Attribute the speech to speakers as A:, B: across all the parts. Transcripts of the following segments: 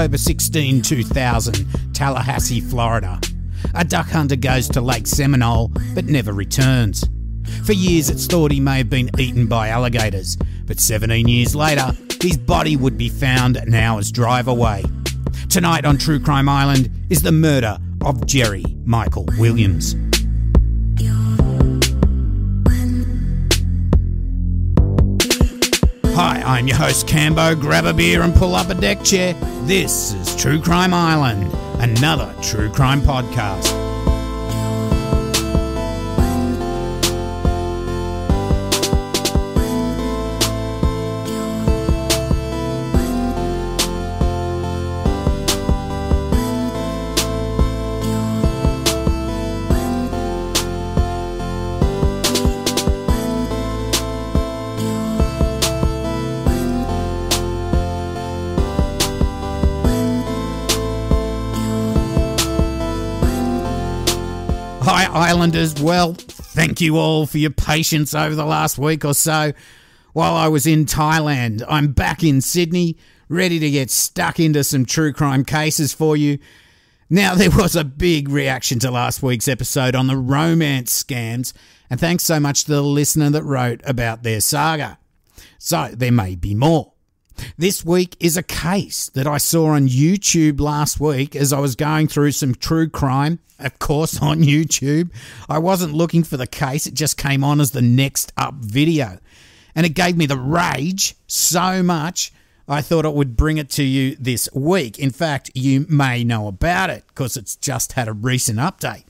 A: October 16, 2000, Tallahassee, Florida. A duck hunter goes to Lake Seminole but never returns. For years, it's thought he may have been eaten by alligators, but 17 years later, his body would be found an hour's drive away. Tonight on True Crime Island is the murder of Jerry Michael Williams. Hi, I'm your host Cambo. Grab a beer and pull up a deck chair. This is True Crime Island, another true crime podcast. Islanders. Well, thank you all for your patience over the last week or so while I was in Thailand. I'm back in Sydney, ready to get stuck into some true crime cases for you. Now, there was a big reaction to last week's episode on the romance scams, and thanks so much to the listener that wrote about their saga. So, there may be more. This week is a case that I saw on YouTube last week as I was going through some true crime, of course, on YouTube. I wasn't looking for the case, it just came on as the next up video. And it gave me the rage so much, I thought it would bring it to you this week. In fact, you may know about it because it's just had a recent update.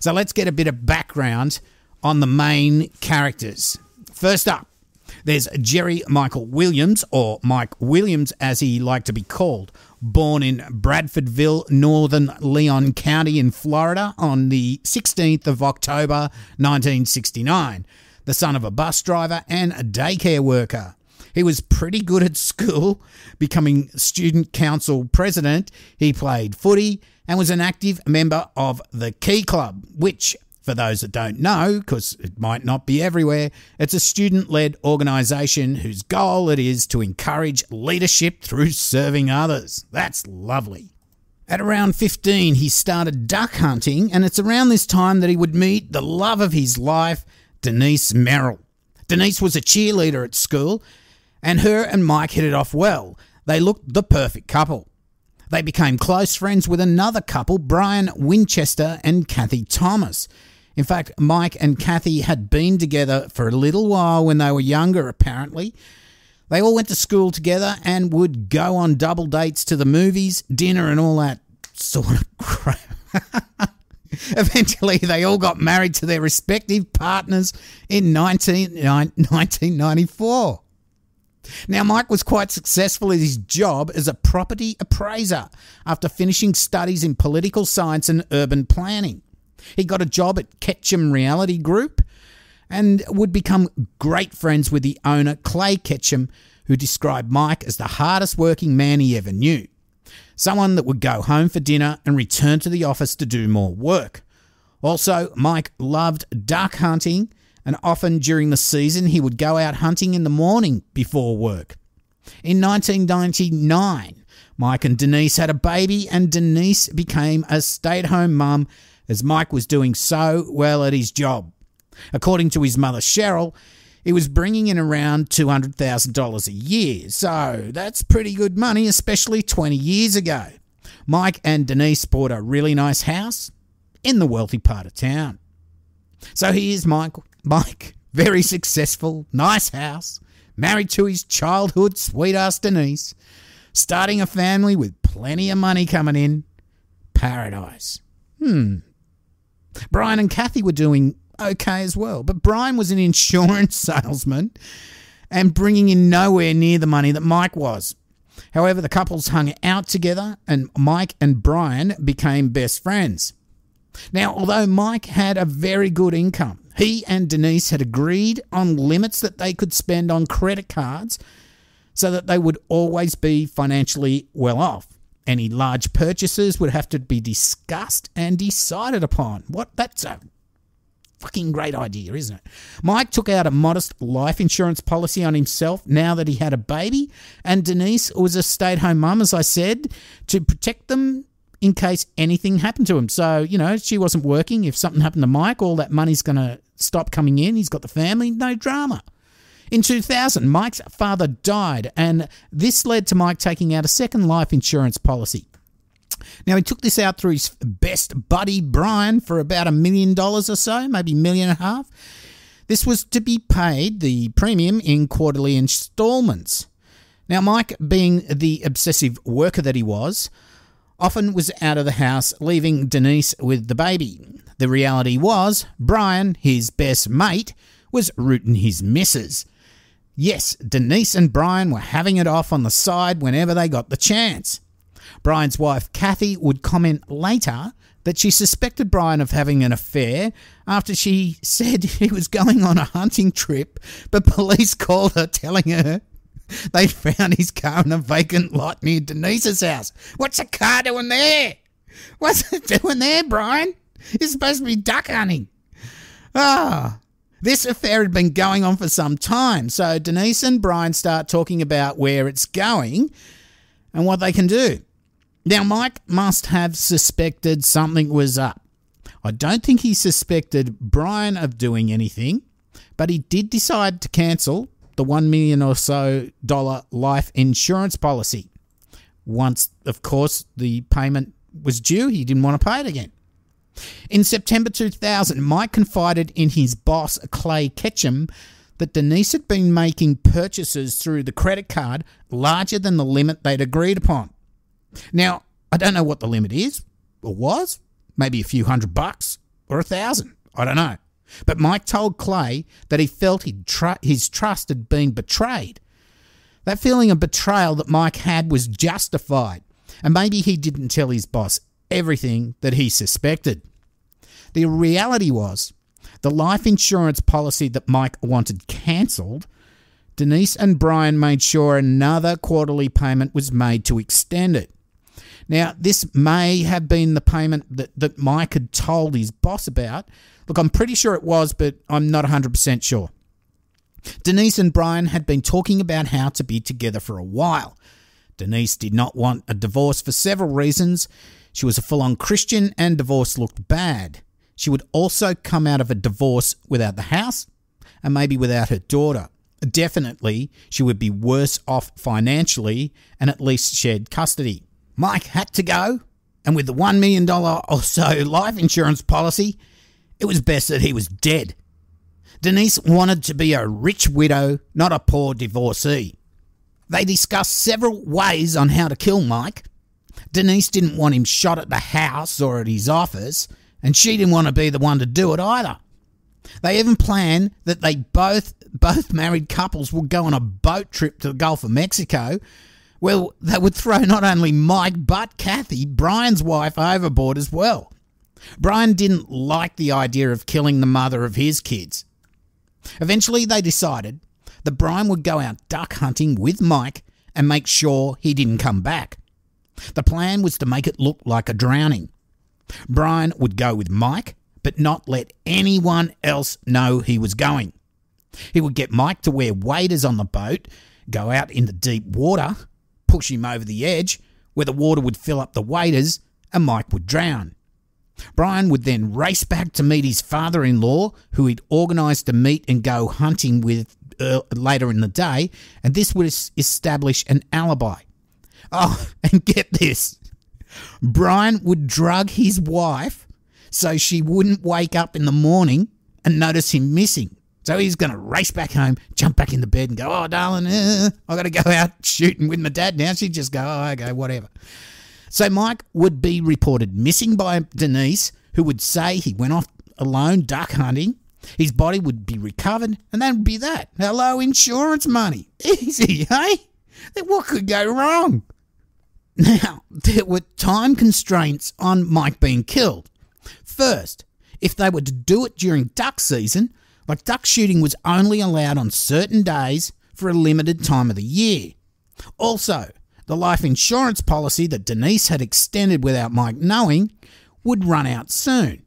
A: So let's get a bit of background on the main characters. First up, there's Jerry Michael Williams, or Mike Williams as he liked to be called, born in Bradfordville, northern Leon County in Florida on the 16th of October 1969, the son of a bus driver and a daycare worker. He was pretty good at school, becoming student council president. He played footy and was an active member of the Key Club, which for those that don't know, because it might not be everywhere, it's a student led organisation whose goal it is to encourage leadership through serving others. That's lovely. At around 15, he started duck hunting, and it's around this time that he would meet the love of his life, Denise Merrill. Denise was a cheerleader at school, and her and Mike hit it off well. They looked the perfect couple. They became close friends with another couple, Brian Winchester and Kathy Thomas. In fact, Mike and Kathy had been together for a little while when they were younger, apparently. They all went to school together and would go on double dates to the movies, dinner, and all that sort of crap. Eventually, they all got married to their respective partners in 19, 1994. Now, Mike was quite successful at his job as a property appraiser after finishing studies in political science and urban planning. He got a job at Ketcham Reality Group and would become great friends with the owner, Clay Ketcham, who described Mike as the hardest working man he ever knew. Someone that would go home for dinner and return to the office to do more work. Also, Mike loved duck hunting, and often during the season he would go out hunting in the morning before work. In 1999, Mike and Denise had a baby, and Denise became a stay at home mum as Mike was doing so well at his job. According to his mother, Cheryl, he was bringing in around $200,000 a year, so that's pretty good money, especially 20 years ago. Mike and Denise bought a really nice house in the wealthy part of town. So here's Mike, Mike, very successful, nice house, married to his childhood sweetheart Denise, starting a family with plenty of money coming in. Paradise. Hmm, Brian and Kathy were doing okay as well, but Brian was an insurance salesman and bringing in nowhere near the money that Mike was. However, the couples hung out together and Mike and Brian became best friends. Now, although Mike had a very good income, he and Denise had agreed on limits that they could spend on credit cards so that they would always be financially well off. Any large purchases would have to be discussed and decided upon. What that's a fucking great idea, isn't it? Mike took out a modest life insurance policy on himself now that he had a baby, and Denise was a stay at home mum, as I said, to protect them in case anything happened to him. So, you know, she wasn't working. If something happened to Mike, all that money's going to stop coming in. He's got the family, no drama. In 2000, Mike's father died, and this led to Mike taking out a second life insurance policy. Now, he took this out through his best buddy, Brian, for about a million dollars or so, maybe a million and a half. This was to be paid, the premium, in quarterly installments. Now, Mike, being the obsessive worker that he was, often was out of the house, leaving Denise with the baby. The reality was, Brian, his best mate, was rooting his missus. Yes, Denise and Brian were having it off on the side whenever they got the chance. Brian's wife, Kathy, would comment later that she suspected Brian of having an affair after she said he was going on a hunting trip, but police called her telling her they found his car in a vacant lot near Denise's house. What's the car doing there? What's it doing there, Brian? It's supposed to be duck hunting. Ah, this affair had been going on for some time, so Denise and Brian start talking about where it's going and what they can do. Now, Mike must have suspected something was up. I don't think he suspected Brian of doing anything, but he did decide to cancel the one million or so dollar life insurance policy. Once, of course, the payment was due, he didn't want to pay it again. In September 2000, Mike confided in his boss, Clay Ketcham, that Denise had been making purchases through the credit card larger than the limit they'd agreed upon. Now, I don't know what the limit is or was, maybe a few hundred bucks or a thousand. I don't know. But Mike told Clay that he felt tr- his trust had been betrayed. That feeling of betrayal that Mike had was justified, and maybe he didn't tell his boss everything that he suspected. The reality was, the life insurance policy that Mike wanted cancelled, Denise and Brian made sure another quarterly payment was made to extend it. Now, this may have been the payment that, that Mike had told his boss about. Look, I'm pretty sure it was, but I'm not 100% sure. Denise and Brian had been talking about how to be together for a while. Denise did not want a divorce for several reasons. She was a full on Christian and divorce looked bad. She would also come out of a divorce without the house and maybe without her daughter. Definitely, she would be worse off financially and at least shared custody. Mike had to go, and with the $1 million or so life insurance policy, it was best that he was dead. Denise wanted to be a rich widow, not a poor divorcee. They discussed several ways on how to kill Mike. Denise didn't want him shot at the house or at his office, and she didn't want to be the one to do it either. They even planned that they both both married couples would go on a boat trip to the Gulf of Mexico well, that would throw not only Mike but Kathy, Brian's wife, overboard as well. Brian didn't like the idea of killing the mother of his kids. Eventually, they decided that Brian would go out duck hunting with Mike and make sure he didn't come back. The plan was to make it look like a drowning. Brian would go with Mike, but not let anyone else know he was going. He would get Mike to wear waders on the boat, go out in the deep water, push him over the edge, where the water would fill up the waders and Mike would drown. Brian would then race back to meet his father in law, who he'd organised to meet and go hunting with uh, later in the day, and this would establish an alibi. Oh, and get this Brian would drug his wife so she wouldn't wake up in the morning and notice him missing. So he's going to race back home, jump back in the bed, and go, Oh, darling, uh, i got to go out shooting with my dad now. She'd just go, Oh, okay, whatever. So Mike would be reported missing by Denise, who would say he went off alone duck hunting. His body would be recovered, and that would be that. Hello, insurance money. Easy, eh? What could go wrong? Now, there were time constraints on Mike being killed. First, if they were to do it during duck season, like duck shooting was only allowed on certain days for a limited time of the year. Also, the life insurance policy that Denise had extended without Mike knowing would run out soon.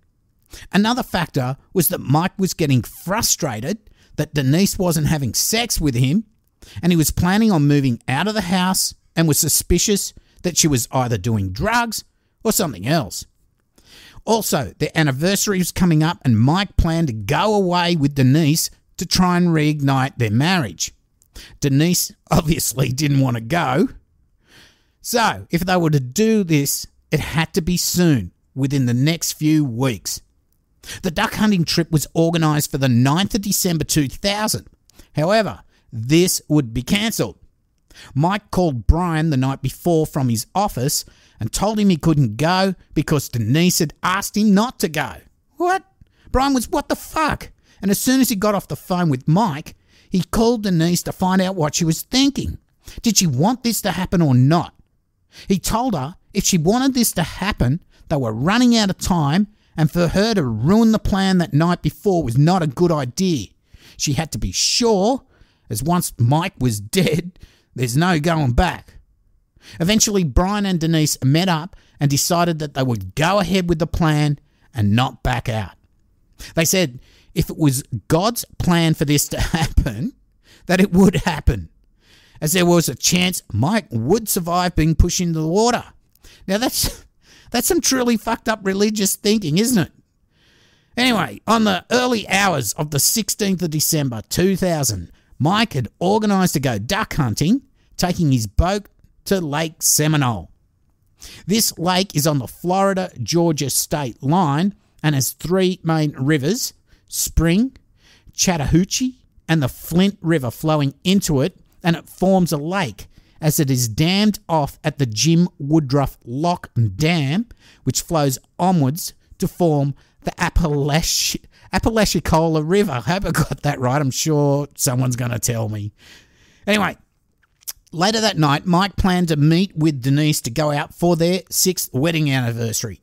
A: Another factor was that Mike was getting frustrated that Denise wasn't having sex with him, and he was planning on moving out of the house and was suspicious that she was either doing drugs or something else. Also, their anniversary was coming up, and Mike planned to go away with Denise to try and reignite their marriage. Denise obviously didn't want to go. So, if they were to do this, it had to be soon, within the next few weeks. The duck hunting trip was organised for the 9th of December 2000. However, this would be cancelled. Mike called Brian the night before from his office and told him he couldn't go because Denise had asked him not to go. What? Brian was, what the fuck? And as soon as he got off the phone with Mike, he called Denise to find out what she was thinking. Did she want this to happen or not? He told her if she wanted this to happen, they were running out of time, and for her to ruin the plan that night before was not a good idea. She had to be sure, as once Mike was dead, there's no going back. Eventually, Brian and Denise met up and decided that they would go ahead with the plan and not back out. They said if it was God's plan for this to happen, that it would happen, as there was a chance Mike would survive being pushed into the water. Now that's that's some truly fucked up religious thinking, isn't it? Anyway, on the early hours of the 16th of December 2000, Mike had organised to go duck hunting, taking his boat to Lake Seminole. This lake is on the Florida Georgia state line and has three main rivers Spring, Chattahoochee, and the Flint River flowing into it, and it forms a lake as it is dammed off at the Jim Woodruff Lock Dam, which flows onwards to form the Appalachia, Apalachicola River. I hope I got that right. I'm sure someone's going to tell me. Anyway, later that night, Mike planned to meet with Denise to go out for their sixth wedding anniversary.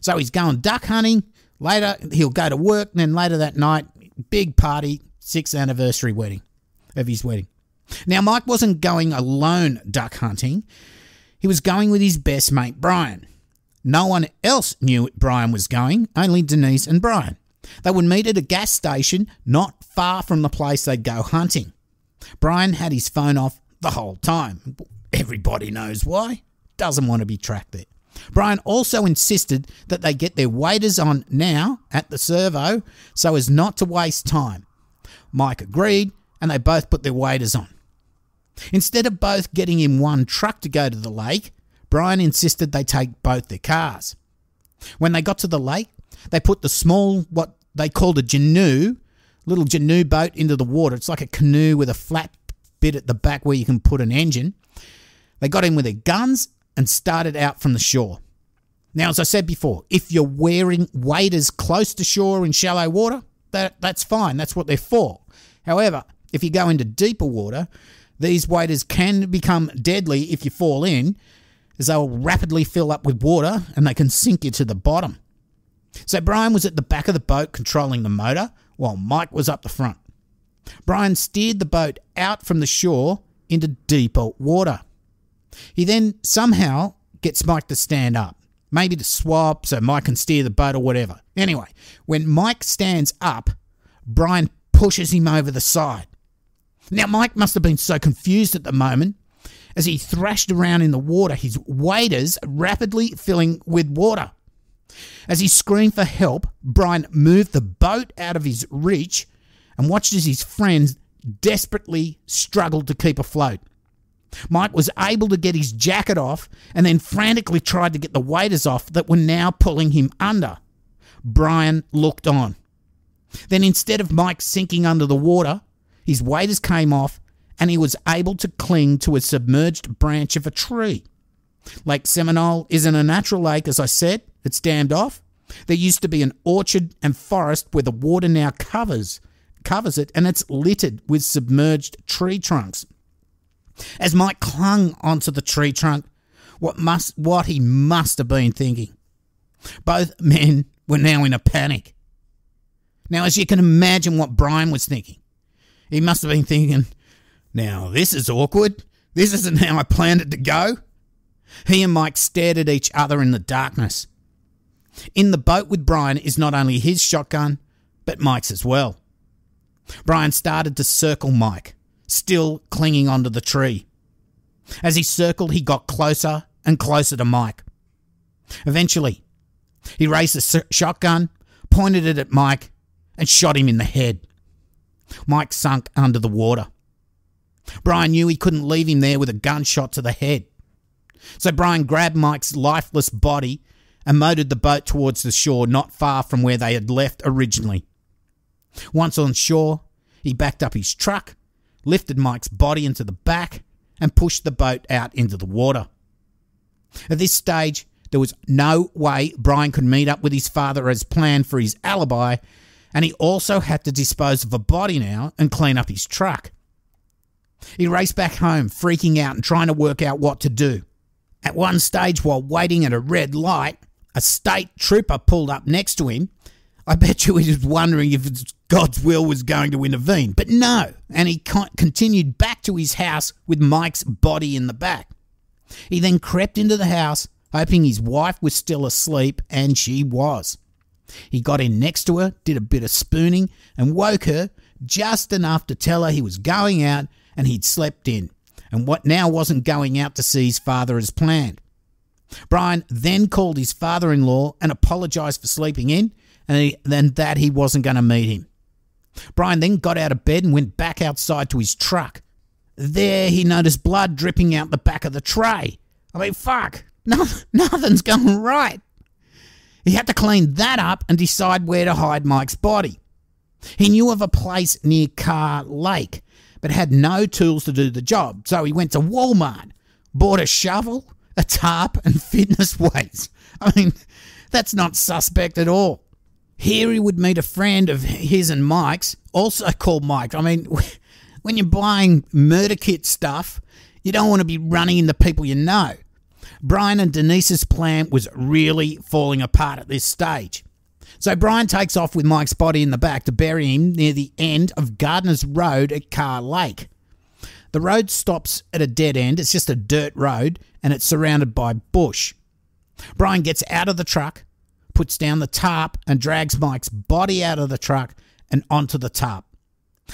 A: So he's going duck hunting. Later, he'll go to work. And then later that night, big party, sixth anniversary wedding of his wedding. Now, Mike wasn't going alone duck hunting. He was going with his best mate, Brian. No one else knew Brian was going, only Denise and Brian. They would meet at a gas station not far from the place they'd go hunting. Brian had his phone off the whole time. Everybody knows why. Doesn't want to be tracked there. Brian also insisted that they get their waders on now at the servo so as not to waste time. Mike agreed and they both put their waders on. Instead of both getting in one truck to go to the lake, Brian insisted they take both their cars. When they got to the lake, they put the small, what they called a Gheenoe, little Gheenoe boat into the water. It's like a canoe with a flat bit at the back where you can put an engine. They got in with their guns and started out from the shore. Now, as I said before, if you're wearing waders close to shore in shallow water, that, that's fine. That's what they're for. However, if you go into deeper water, these waders can become deadly if you fall in, as they will rapidly fill up with water and they can sink you to the bottom. So Brian was at the back of the boat controlling the motor, while Mike was up the front. Brian steered the boat out from the shore into deeper water. He then somehow gets Mike to stand up, maybe to swap so Mike can steer the boat or whatever. Anyway, when Mike stands up, Brian pushes him over the side. Now, Mike must have been so confused at the moment as he thrashed around in the water, his waders rapidly filling with water. As he screamed for help, Brian moved the boat out of his reach and watched as his friends desperately struggled to keep afloat. Mike was able to get his jacket off and then frantically tried to get the waders off that were now pulling him under. Brian looked on. Then, instead of Mike sinking under the water, his waders came off and he was able to cling to a submerged branch of a tree. Lake Seminole isn't a natural lake, as I said, it's dammed off. There used to be an orchard and forest where the water now covers covers it and it's littered with submerged tree trunks. As Mike clung onto the tree trunk, what must what he must have been thinking. Both men were now in a panic. Now, as you can imagine what Brian was thinking, he must have been thinking, now this is awkward. This isn't how I planned it to go. He and Mike stared at each other in the darkness. In the boat with Brian is not only his shotgun, but Mike's as well. Brian started to circle Mike, still clinging onto the tree. As he circled, he got closer and closer to Mike. Eventually, he raised the shotgun, pointed it at Mike, and shot him in the head. Mike sunk under the water. Brian knew he couldn't leave him there with a gunshot to the head. So Brian grabbed Mike's lifeless body and motored the boat towards the shore not far from where they had left originally. Once on shore, he backed up his truck, lifted Mike's body into the back, and pushed the boat out into the water. At this stage, there was no way Brian could meet up with his father as planned for his alibi, and he also had to dispose of a body now and clean up his truck. He raced back home, freaking out and trying to work out what to do. At one stage, while waiting at a red light, a state trooper pulled up next to him. I bet you he was wondering if God's will was going to intervene, but no, and he continued back to his house with Mike's body in the back. He then crept into the house, hoping his wife was still asleep, and she was. He got in next to her, did a bit of spooning, and woke her just enough to tell her he was going out and he'd slept in, and what now wasn't going out to see his father as planned. Brian then called his father in law and apologised for sleeping in, and then that he wasn't going to meet him. Brian then got out of bed and went back outside to his truck. There he noticed blood dripping out the back of the tray. I mean, fuck, no, nothing's going right. He had to clean that up and decide where to hide Mike's body. He knew of a place near Carr Lake, but had no tools to do the job, so he went to Walmart, bought a shovel, a tarp, and fitness weights. I mean, that's not suspect at all. Here he would meet a friend of his and Mike's, also called Mike. I mean, when you're buying murder kit stuff, you don't want to be running into people you know. Brian and Denise's plan was really falling apart at this stage. So Brian takes off with Mike's body in the back to bury him near the end of Gardner's Road at Carr Lake. The road stops at a dead end. It's just a dirt road and it's surrounded by bush. Brian gets out of the truck, puts down the tarp, and drags Mike's body out of the truck and onto the tarp.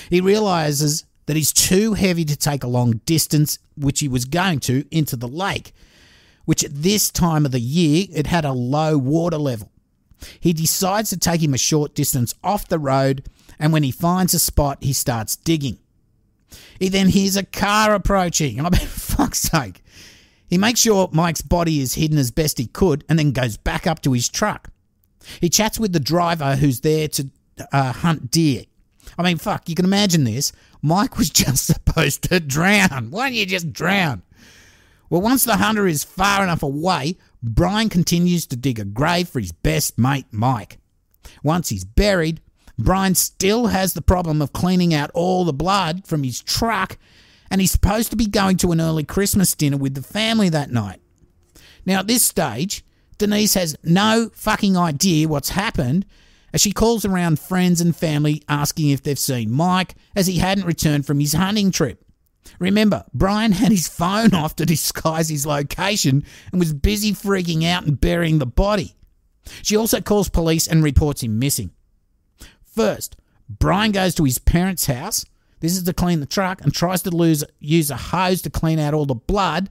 A: He realizes that he's too heavy to take a long distance, which he was going to, into the lake, which at this time of the year it had a low water level. He decides to take him a short distance off the road, and when he finds a spot, he starts digging. He then hears a car approaching. I mean, fuck's sake. He makes sure Mike's body is hidden as best he could and then goes back up to his truck. He chats with the driver who's there to uh, hunt deer. I mean, fuck, you can imagine this. Mike was just supposed to drown. Why don't you just drown? Well, once the hunter is far enough away, Brian continues to dig a grave for his best mate, Mike. Once he's buried, Brian still has the problem of cleaning out all the blood from his truck, and he's supposed to be going to an early Christmas dinner with the family that night. Now, at this stage, Denise has no fucking idea what's happened as she calls around friends and family asking if they've seen Mike as he hadn't returned from his hunting trip. Remember, Brian had his phone off to disguise his location and was busy freaking out and burying the body. She also calls police and reports him missing. First, Brian goes to his parents' house. This is to clean the truck and tries to lose, use a hose to clean out all the blood,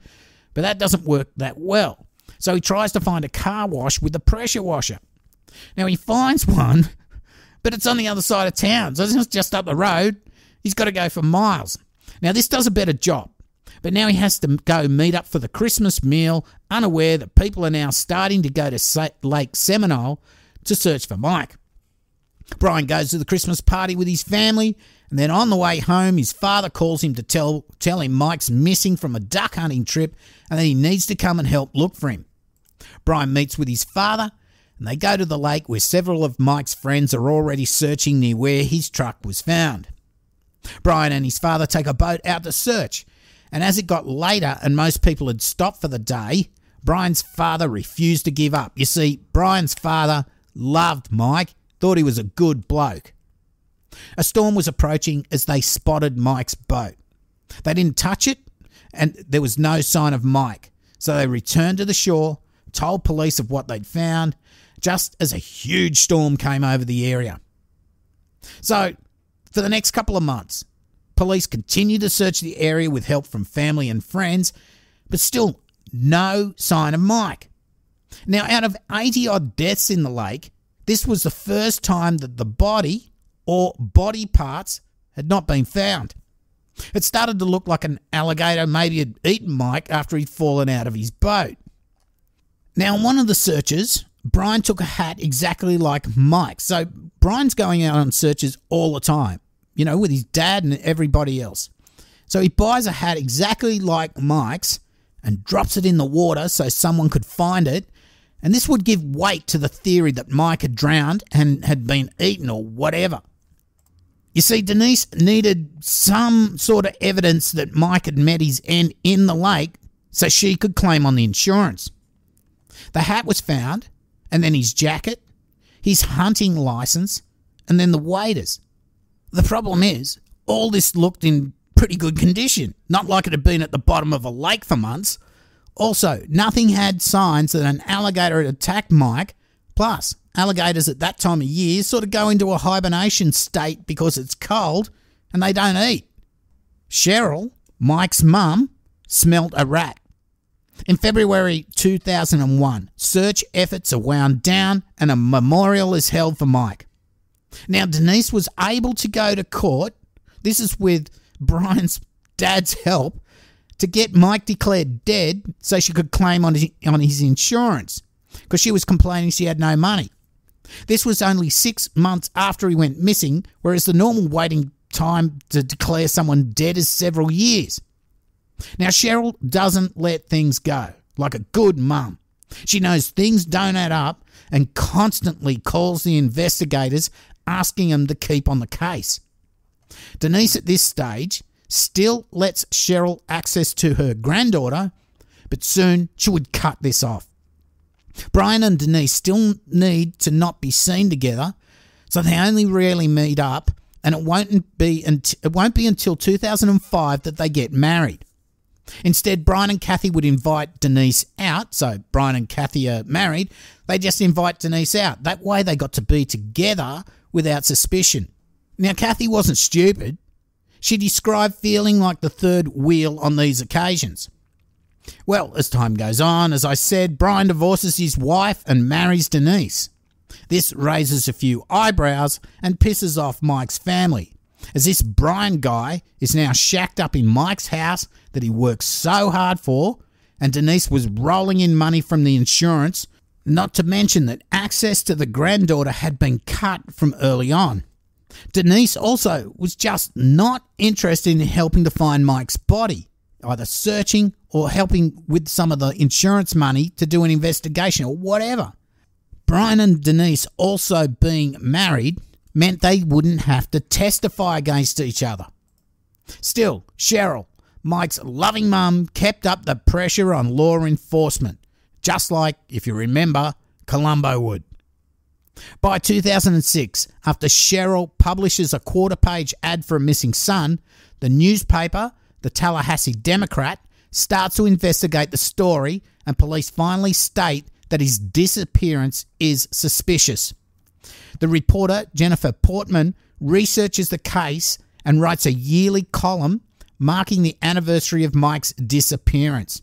A: but that doesn't work that well. So he tries to find a car wash with a pressure washer. Now he finds one, but it's on the other side of town, so it's just up the road. He's got to go for miles. Now, this does a better job, but now he has to go meet up for the Christmas meal, unaware that people are now starting to go to Lake Seminole to search for Mike. Brian goes to the Christmas party with his family, and then on the way home, his father calls him to tell, tell him Mike's missing from a duck hunting trip and that he needs to come and help look for him. Brian meets with his father, and they go to the lake where several of Mike's friends are already searching near where his truck was found. Brian and his father take a boat out to search, and as it got later and most people had stopped for the day, Brian's father refused to give up. You see, Brian's father loved Mike, thought he was a good bloke. A storm was approaching as they spotted Mike's boat. They didn't touch it, and there was no sign of Mike, so they returned to the shore, told police of what they'd found just as a huge storm came over the area. So, for the next couple of months, police continued to search the area with help from family and friends, but still no sign of Mike. Now, out of 80 odd deaths in the lake, this was the first time that the body or body parts had not been found. It started to look like an alligator maybe had eaten Mike after he'd fallen out of his boat. Now, in one of the searches, Brian took a hat exactly like Mike's. So Brian's going out on searches all the time, you know, with his dad and everybody else. So he buys a hat exactly like Mike's and drops it in the water so someone could find it. And this would give weight to the theory that Mike had drowned and had been eaten or whatever. You see, Denise needed some sort of evidence that Mike had met his end in the lake so she could claim on the insurance. The hat was found, and then his jacket, his hunting license, and then the waders. The problem is, all this looked in pretty good condition, not like it had been at the bottom of a lake for months. Also, nothing had signs that an alligator had attacked Mike. Plus, alligators at that time of year sort of go into a hibernation state because it's cold and they don't eat. Cheryl, Mike's mum, smelt a rat. In February 2001, search efforts are wound down and a memorial is held for Mike. Now, Denise was able to go to court, this is with Brian's dad's help, to get Mike declared dead so she could claim on his, on his insurance because she was complaining she had no money. This was only six months after he went missing, whereas the normal waiting time to declare someone dead is several years. Now, Cheryl doesn't let things go, like a good mum. She knows things don't add up and constantly calls the investigators asking them to keep on the case. Denise, at this stage, still lets Cheryl access to her granddaughter, but soon she would cut this off. Brian and Denise still need to not be seen together, so they only rarely meet up, and it won't be it won't be until 2005 that they get married. Instead, Brian and Kathy would invite Denise out. So Brian and Kathy are married. They just invite Denise out. That way they got to be together without suspicion. Now, Kathy wasn't stupid. She described feeling like the third wheel on these occasions. Well, as time goes on, as I said, Brian divorces his wife and marries Denise. This raises a few eyebrows and pisses off Mike's family as this Brian guy is now shacked up in Mike's house that he worked so hard for, and Denise was rolling in money from the insurance, not to mention that access to the granddaughter had been cut from early on. Denise also was just not interested in helping to find Mike's body, either searching or helping with some of the insurance money to do an investigation or whatever. Brian and Denise also being married meant they wouldn't have to testify against each other. Still, Cheryl, Mike's loving mum, kept up the pressure on law enforcement, just like, if you remember, Columbo would. By 2006, after Cheryl publishes a quarter page ad for a missing son, the newspaper, the Tallahassee Democrat, starts to investigate the story, and police finally state that his disappearance is suspicious. The reporter, Jennifer Portman, researches the case and writes a yearly column marking the anniversary of Mike's disappearance.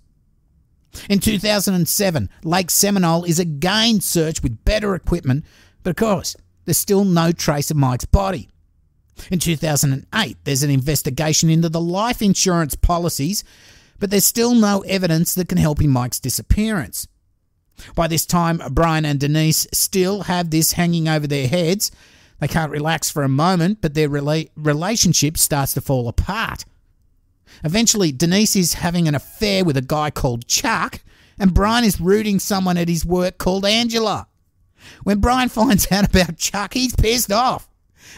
A: In 2007, Lake Seminole is again searched with better equipment, but of course, there's still no trace of Mike's body. In 2008, there's an investigation into the life insurance policies, but there's still no evidence that can help in Mike's disappearance. By this time, Brian and Denise still have this hanging over their heads. They can't relax for a moment, but their rela- relationship starts to fall apart. Eventually, Denise is having an affair with a guy called Chuck, and Brian is rooting someone at his work called Angela. When Brian finds out about Chuck, he's pissed off.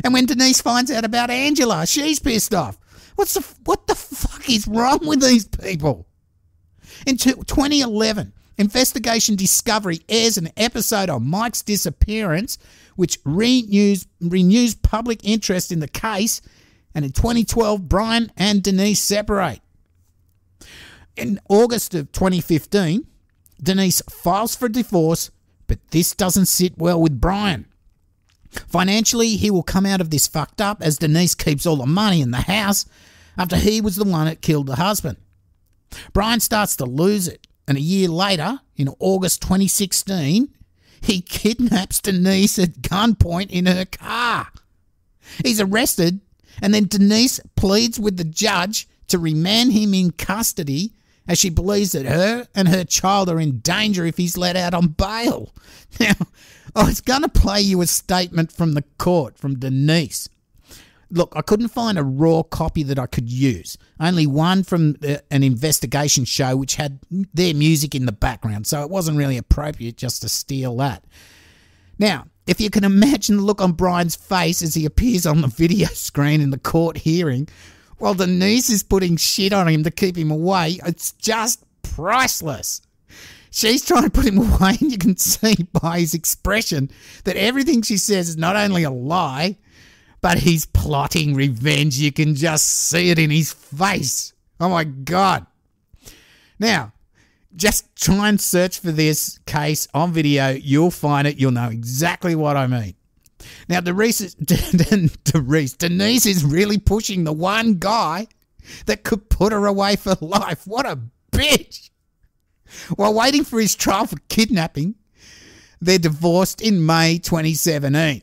A: And when Denise finds out about Angela, she's pissed off. What's the what the fuck is wrong with these people? In 2011, Investigation Discovery airs an episode on Mike's disappearance, which renews, renews public interest in the case. And in 2012, Brian and Denise separate. In August of 2015, Denise files for divorce, but this doesn't sit well with Brian. Financially, he will come out of this fucked up as Denise keeps all the money in the house after he was the one that killed the husband. Brian starts to lose it, and a year later, in August 2016, he kidnaps Denise at gunpoint in her car. He's arrested, and then Denise pleads with the judge to remand him in custody as she believes that her and her child are in danger if he's let out on bail. Now, Oh, I was going to play you a statement from the court from Denise. Look, I couldn't find a raw copy that I could use. Only one from uh, an investigation show which had their music in the background, so it wasn't really appropriate just to steal that. Now, if you can imagine the look on Brian's face as he appears on the video screen in the court hearing, while Denise is putting shit on him to keep him away, it's just priceless. She's trying to put him away, and you can see by his expression that everything she says is not only a lie, but he's plotting revenge. You can just see it in his face. Oh my God. Now, just try and search for this case on video. You'll find it. You'll know exactly what I mean. Now, Denise is, Denise is really pushing the one guy that could put her away for life. What a bitch. While waiting for his trial for kidnapping, they're divorced in May 2017.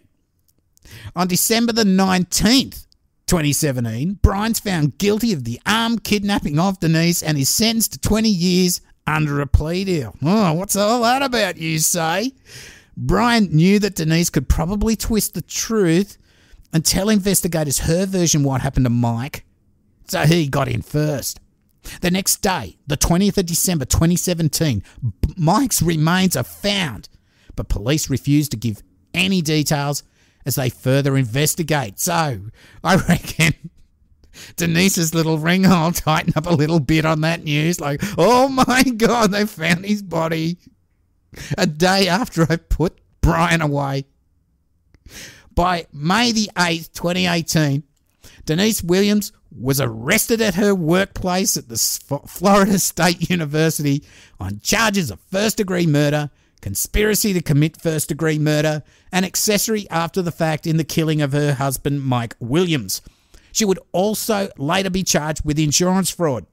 A: On December the 19th, 2017, Brian's found guilty of the armed kidnapping of Denise and is sentenced to 20 years under a plea deal. Oh, what's all that about, you say? Brian knew that Denise could probably twist the truth and tell investigators her version what happened to Mike, so he got in first. The next day, the 20th of December 2017, Mike's remains are found, but police refuse to give any details as they further investigate. So, I reckon Denise's little ring will tighten up a little bit on that news. Like, oh my God, they found his body a day after I put Brian away. By May the 8th, 2018, Denise Williams was arrested at her workplace at the Florida State University on charges of first degree murder, conspiracy to commit first degree murder, and accessory after the fact in the killing of her husband, Mike Williams. She would also later be charged with insurance fraud.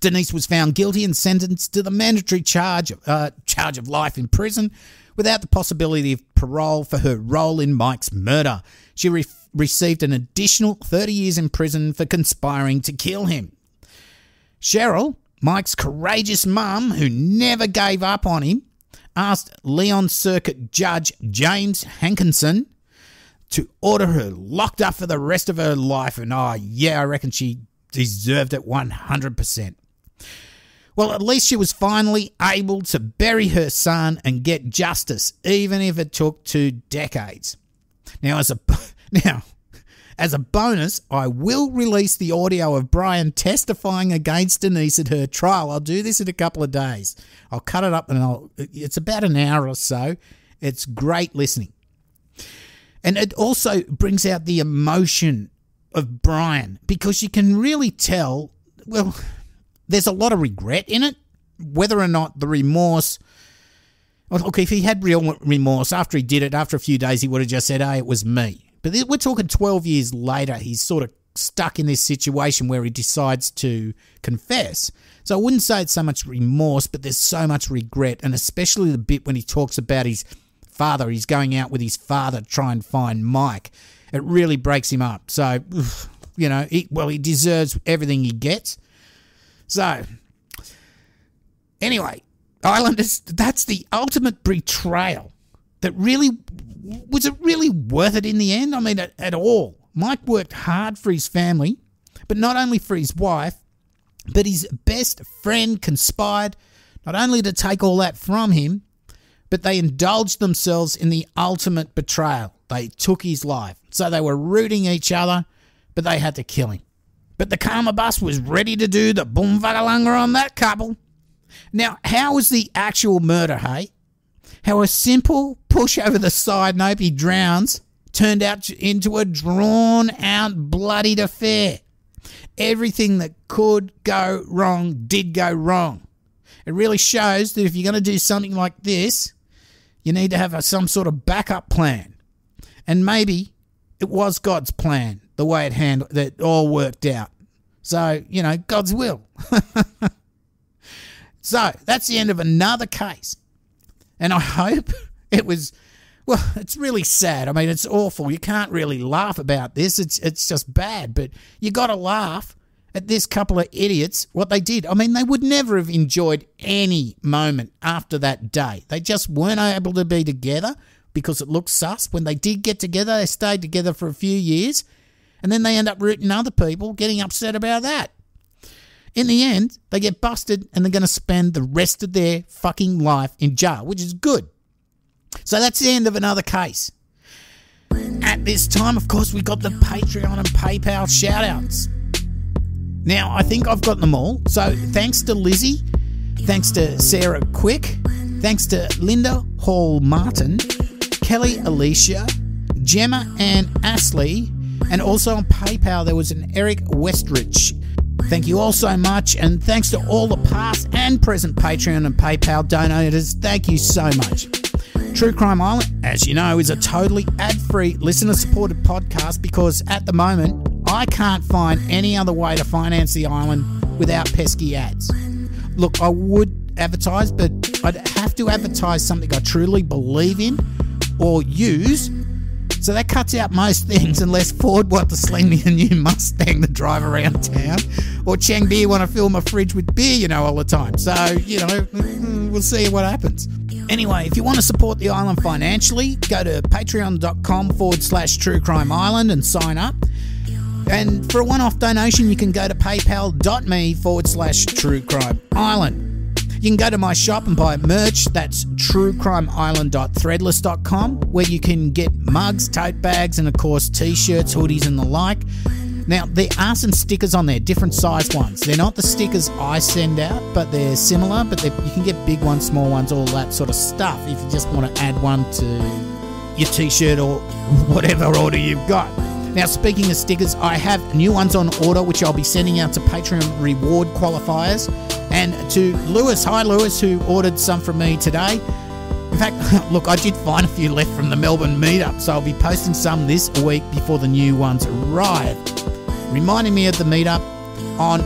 A: Denise was found guilty and sentenced to the mandatory charge of, uh, charge of life in prison without the possibility of parole for her role in Mike's murder. She received an additional 30 years in prison for conspiring to kill him. Cheryl, Mike's courageous mum, who never gave up on him, asked Leon Circuit Judge James Hankinson to order her locked up for the rest of her life. And oh, yeah, I reckon she deserved it 100%. Well, at least she was finally able to bury her son and get justice, even if it took two decades. Now, as a now, as a bonus, I will release the audio of Brian testifying against Denise at her trial. I'll do this in a couple of days. I'll cut it up and I'll, it's about an hour or so. It's great listening. And it also brings out the emotion of Brian because you can really tell, well, there's a lot of regret in it. Whether or not the remorse, well, if he had real remorse after he did it, after a few days, he would have just said, hey, it was me. But we're talking 12 years later, he's sort of stuck in this situation where he decides to confess. So I wouldn't say it's so much remorse, but there's so much regret, and especially the bit when he talks about his father. He's going out with his father to try and find Mike it really breaks him up. So, you know, he, well, he deserves everything he gets. So, anyway, Islanders, that's the ultimate betrayal. That really was it really worth it in the end? I mean, at, at all. Mike worked hard for his family, but not only for his wife, but his best friend conspired not only to take all that from him, but they indulged themselves in the ultimate betrayal. They took his life. So they were rooting each other, but they had to kill him. But the karma bus was ready to do the boom vagalanga on that couple. Now, how was the actual murder, hey? How a simple push over the side and hope he drowns turned out into a drawn out bloodied affair. Everything that could go wrong did go wrong. It really shows that if you're going to do something like this, you need to have a, some sort of backup plan. And maybe it was God's plan, the way it handled that all worked out. So, you know, God's will. so, that's the end of another case. And I hope it was well, it's really sad. I mean, it's awful. You can't really laugh about this. It's it's just bad, but you got to laugh at this couple of idiots what they did. I mean, they would never have enjoyed any moment after that day. They just weren't able to be together because it looked sus. When they did get together, they stayed together for a few years, and then they end up rooting other people, getting upset about that. In the end, they get busted and they're going to spend the rest of their fucking life in jail, which is good. So that's the end of another case. At this time, of course, we got the Patreon and PayPal shoutouts. Now, I think I've got them all. So thanks to Lizzie, thanks to Sarah Quick, thanks to Linda Hall Martin, Kelly Alicia, Gemma and Ashley, and also on PayPal there was an Eric Westrich. Thank you all so much, and thanks to all the past and present Patreon and PayPal donors. Thank you so much. True Crime Island, as you know, is a totally ad free, listener supported podcast because at the moment, I can't find any other way to finance the island without pesky ads. Look, I would advertise, but I'd have to advertise something I truly believe in or use. So that cuts out most things unless Ford want to sling me a new Mustang to drive around town or Chang Beer want to fill my fridge with beer, you know, all the time. So, you know, mm, we'll see what happens. Anyway, if you want to support the island financially, go to patreon.com forward slash true crime island and sign up. And for a one off donation, you can go to paypal.me forward slash true crime island. You can go to my shop and buy merch. That's truecrimeisland.threadless.com, where you can get mugs, tote bags, and of course t shirts, hoodies, and the like. Now, there are some stickers on there, different size ones. They're not the stickers I send out, but they're similar. But they're, you can get big ones, small ones, all that sort of stuff if you just want to add one to your t shirt or whatever order you've got. Now, speaking of stickers, I have new ones on order, which I'll be sending out to Patreon reward qualifiers. And to Lewis, hi Lewis, who ordered some from me today. In fact, look, I did find a few left from the Melbourne meetup, so I'll be posting some this week before the new ones arrive reminding me of the meetup on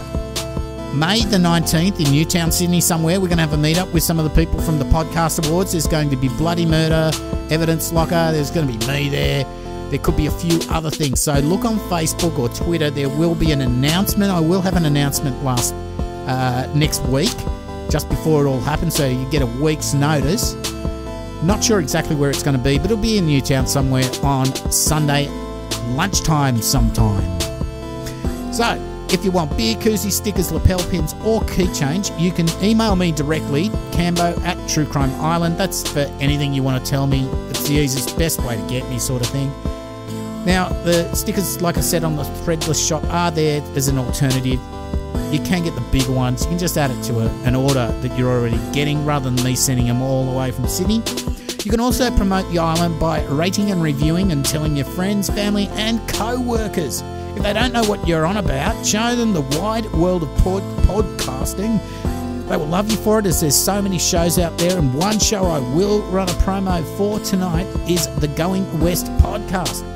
A: May the 19th in Newtown, Sydney, somewhere. We're going to have a meetup with some of the people from the Podcast Awards. There's going to be Bloody Murder, Evidence Locker, there's going to be me there. There could be a few other things. So look on Facebook or Twitter. There will be an announcement. I will have an announcement last uh, next week, just before it all happens, so you get a week's notice. Not sure exactly where it's going to be, but it'll be in Newtown somewhere on Sunday lunchtime sometime. So, if you want beer koozie, stickers, lapel pins, or key change, you can email me directly, cambo at True Crime Island. That's for anything you want to tell me. It's the easiest, best way to get me, sort of thing. Now, the stickers, like I said, on the Threadless shop are there as an alternative. You can get the bigger ones. You can just add it to a, an order that you're already getting rather than me sending them all the way from Sydney. You can also promote the island by rating and reviewing and telling your friends, family, and co workers. If they don't know what you're on about, show them the wide world of pod- podcasting. They will love you for it as there's so many shows out there. And one show I will run a promo for tonight is the Going West podcast.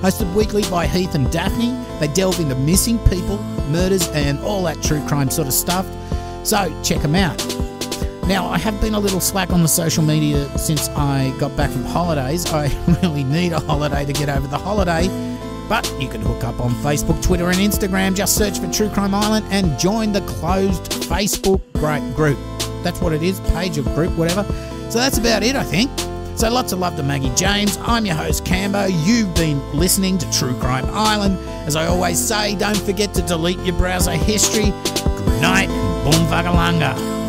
A: Hosted weekly by Heath and Daphne, they delve into missing people, murders, and all that true crime sort of stuff. So check them out. Now, I have been a little slack on the social media since I got back from holidays. I really need a holiday to get over the holiday but you can hook up on Facebook, Twitter, and Instagram. Just search for True Crime Island and join the closed Facebook group. That's what it is, page or group, whatever. So that's about it, I think. So lots of love to Maggie James. I'm your host, Cambo. You've been listening to True Crime Island. As I always say, don't forget to delete your browser history. Good night boom vagalanga.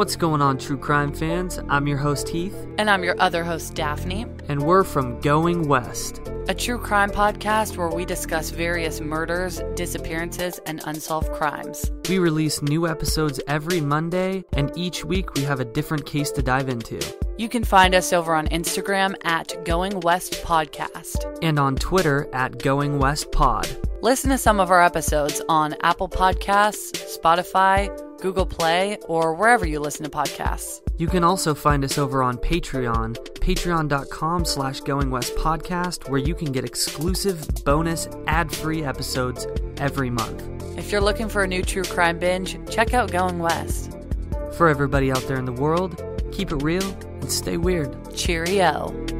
B: What's going on, true crime fans? I'm your host, Heath.
C: And I'm your other host, Daphne.
B: And we're from Going West,
C: a true crime podcast where we discuss various murders, disappearances, and unsolved crimes.
B: We release new episodes every Monday, and each week we have a different case to dive into.
C: You can find us over on Instagram at Going West Podcast
B: and on Twitter at Going West Pod.
C: Listen to some of our episodes on Apple Podcasts, Spotify, Google Play, or wherever you listen to podcasts.
B: You can also find us over on Patreon, patreon.com slash Going West Podcast, where you can get exclusive, bonus, ad-free episodes every month.
C: If you're looking for a new true crime binge, check out Going West.
B: For everybody out there in the world, keep it real and stay weird.
C: Cheerio.